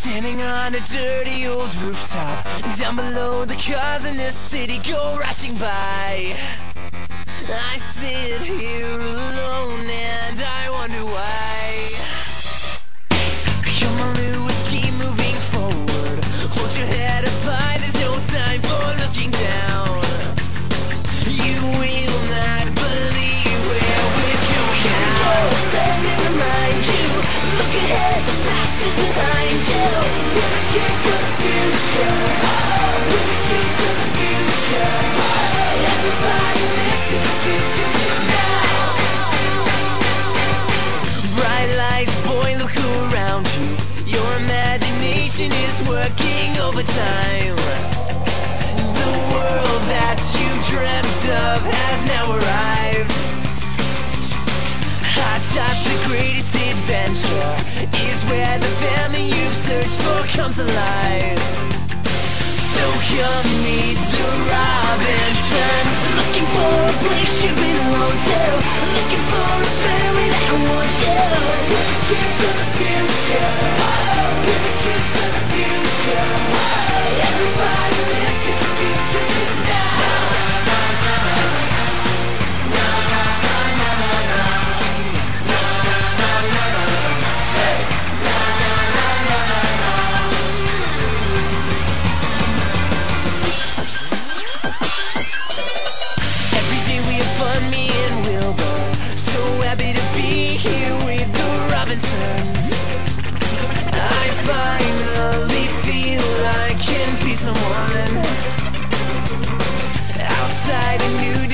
Standing on a dirty old rooftop. Down below the cars in this city go rushing by. I sit here alone is working overtime. The world that you dreamt of has now arrived. Hot Shots, the greatest adventure Is where the family you've searched for comes alive. So come meet the Robinsons Looking for a place you belong to Looking for someone. Outside, a new